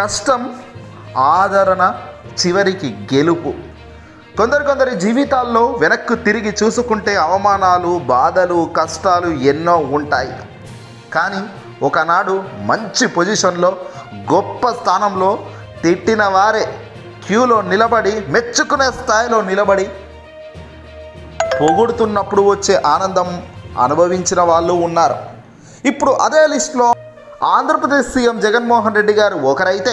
కష్టం ఆదరణ చివరికి గెలుపు. కొందరు కొందరి జీవితాల్లో వెనక్కు తిరిగి చూసుకుంటే అవమానాలు బాధలు కష్టాలు ఎన్నో ఉంటాయి. కానీ ఒకనాడు మంచి పొజిషన్లో గొప్ప స్థానంలో తిట్టిన వారే క్యూలో నిలబడి మెచ్చుకునే స్థాయిలో నిలబడి పొగుడుతున్నప్పుడు వచ్చే ఆనందం అనుభవించిన వాళ్ళు ఉన్నారు. ఇప్పుడు అదే లిస్ట్లో ఆంధ్రప్రదేశ్ సీఎం జగన్మోహన్ రెడ్డి గారు ఒకరైతే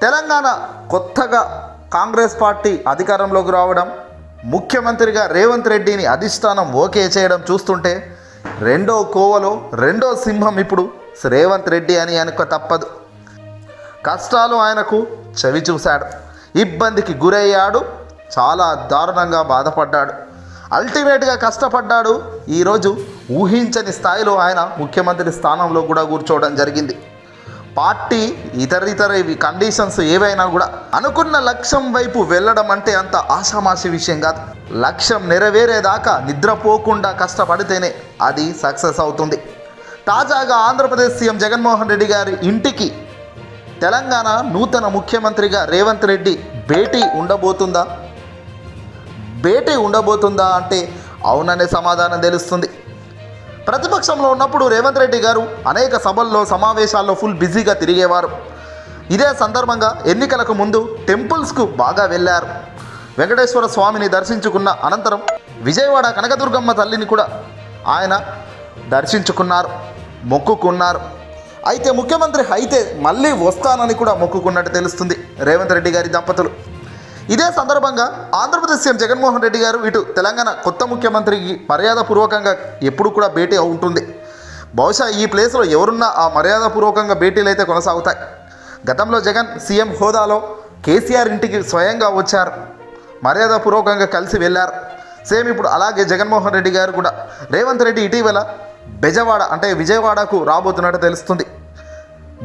తెలంగాణ కొత్తగా కాంగ్రెస్ పార్టీ అధికారంలోకి రావడం ముఖ్యమంత్రిగా రేవంత్ రెడ్డిని అధిష్టానం ఓకే చేయడం చూస్తుంటే రెండో కోవలో రెండో సింహం ఇప్పుడు రేవంత్ రెడ్డి అని అనుక తప్పదు. కష్టాలు ఆయనకు చవి చూశాడు. ఇబ్బందికి గురయ్యాడు. చాలా దారుణంగా బాధపడ్డాడు. అల్టిమేట్గా కష్టపడ్డాడు. ఈరోజు ఊహించని స్థాయిలో ఆయన ముఖ్యమంత్రి స్థానంలో కూడా కూర్చోవడం జరిగింది. పార్టీ ఇతర ఇతర ఇవి కండిషన్స్ ఏవైనా కూడా అనుకున్న లక్ష్యం వైపు వెళ్ళడం అంటే అంత ఆషామాషి విషయం కాదు. లక్ష్యం నెరవేరేదాకా నిద్రపోకుండా కష్టపడితేనే అది సక్సెస్ అవుతుంది. తాజాగా ఆంధ్రప్రదేశ్ సీఎం జగన్మోహన్ రెడ్డి గారి ఇంటికి తెలంగాణ నూతన ముఖ్యమంత్రిగా రేవంత్ రెడ్డి భేటీ ఉండబోతుందా? భేటీ ఉండబోతుందా అంటే అవుననే సమాధానం తెలుస్తుంది. ప్రతిపక్షంలో ఉన్నప్పుడు రేవంత్ రెడ్డి గారు అనేక సభల్లో సమావేశాల్లో ఫుల్ బిజీగా తిరిగేవారు. ఇదే సందర్భంగా ఎన్నికలకు ముందు టెంపుల్స్కు బాగా వెళ్ళారు. వెంకటేశ్వర స్వామిని దర్శించుకున్న అనంతరం విజయవాడ కనకదుర్గమ్మ తల్లిని కూడా ఆయన దర్శించుకున్నారు మొక్కుకున్నారు. అయితే ముఖ్యమంత్రి అయితే మళ్ళీ వస్తానని కూడా మొక్కుకున్నట్టు తెలుస్తుంది రేవంత్ రెడ్డి గారి దంపతులు. ఇదే సందర్భంగా ఆంధ్రప్రదేశ్ సీఎం జగన్మోహన్ రెడ్డి గారు ఇటు తెలంగాణ కొత్త ముఖ్యమంత్రికి మర్యాదపూర్వకంగా ఎప్పుడు కూడా భేటీ ఉంటుంది బహుశా ఈ ప్లేస్లో ఎవరున్నా ఆ మర్యాదపూర్వకంగా భేటీలు అయితే కొనసాగుతాయి. గతంలో జగన్ సీఎం హోదాలో కేసీఆర్ ఇంటికి స్వయంగా వచ్చారు. మర్యాదపూర్వకంగా కలిసి వెళ్ళారు. సేమ్ ఇప్పుడు అలాగే జగన్మోహన్ రెడ్డి గారు కూడా. రేవంత్ రెడ్డి ఇటీవల బెజవాడ అంటే విజయవాడకు రాబోతున్నట్టు తెలుస్తుంది.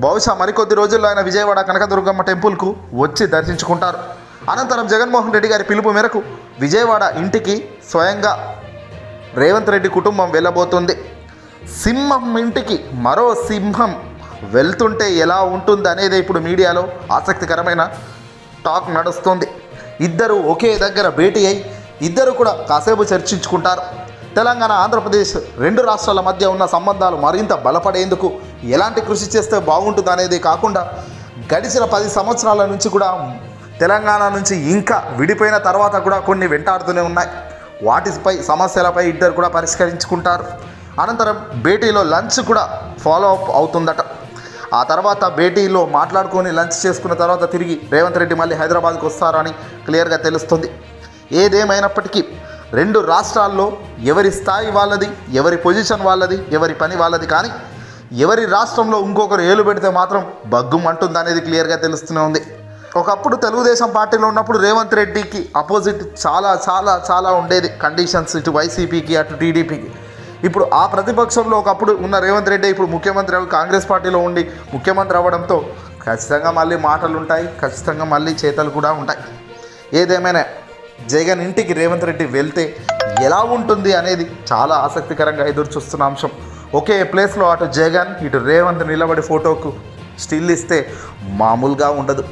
బహుశా మరికొద్ది రోజుల్లో ఆయన విజయవాడ కనకదుర్గమ్మ టెంపుల్కు వచ్చి దర్శించుకుంటారు. అనంతరం జగన్మోహన్ రెడ్డి గారి పిలుపు మేరకు విజయవాడ ఇంటికి స్వయంగా రేవంత్ రెడ్డి కుటుంబం వెళ్ళబోతుంది. సింహం ఇంటికి మరో సింహం వెళ్తుంటే ఎలా ఉంటుంది అనేది ఇప్పుడు మీడియాలో ఆసక్తికరమైన టాక్ నడుస్తుంది. ఇద్దరు ఒకే దగ్గర భేటీ అయి ఇద్దరు కూడా కాసేపు చర్చించుకుంటారు. తెలంగాణ ఆంధ్రప్రదేశ్ రెండు రాష్ట్రాల మధ్య ఉన్న సంబంధాలు మరింత బలపడేందుకు ఎలాంటి కృషి చేస్తే బాగుంటుంది అనేది కాకుండా గడిచిన పది సంవత్సరాల నుంచి కూడా తెలంగాణ నుంచి ఇంకా విడిపోయిన తర్వాత కూడా కొన్ని వెంటాడుతూనే ఉన్నాయి. వాటిపై సమస్యలపై ఇద్దరు కూడా పరిష్కరించుకుంటారు. అనంతరం భేటీలో లంచ్ కూడా ఫాలో అప్ అవుతుందట. ఆ తర్వాత భేటీలో మాట్లాడుకొని లంచ్ చేసుకున్న తర్వాత తిరిగి రేవంత్ రెడ్డి మళ్ళీ హైదరాబాద్కు వస్తారని క్లియర్గా తెలుస్తుంది. ఏదేమైనప్పటికీ రెండు రాష్ట్రాల్లో ఎవరి స్థాయి వాళ్ళది ఎవరి పొజిషన్ వాళ్ళది ఎవరి పని వాళ్ళది కానీ ఎవరి రాష్ట్రంలో ఇంకొకరు ఏలు పెడితే మాత్రం బగ్గుం క్లియర్గా తెలుస్తూనే ఉంది. ఒకప్పుడు తెలుగుదేశం పార్టీలో ఉన్నప్పుడు రేవంత్ రెడ్డికి అపోజిట్ చాలా చాలా చాలా ఉండేది కండిషన్స్ ఇటు వైసీపీకి అటు టీడీపీకి ఇప్పుడు ఆ ప్రతిపక్షంలో ఒకప్పుడు ఉన్న రేవంత్ రెడ్డి ఇప్పుడు ముఖ్యమంత్రి అవి కాంగ్రెస్ పార్టీలో ఉండి ముఖ్యమంత్రి అవ్వడంతో ఖచ్చితంగా మళ్ళీ మాటలు ఉంటాయి ఖచ్చితంగా మళ్ళీ చేతలు కూడా ఉంటాయి. ఏదేమైనా జగన్ ఇంటికి రేవంత్ రెడ్డి వెళ్తే ఎలా ఉంటుంది అనేది చాలా ఆసక్తికరంగా ఎదురు చూస్తున్న అంశం. ఒకే ప్లేస్లో అటు జగన్ ఇటు రేవంత్ నిలబడి ఫోటోకు స్టిల్ ఇస్తే మామూలుగా ఉండదు.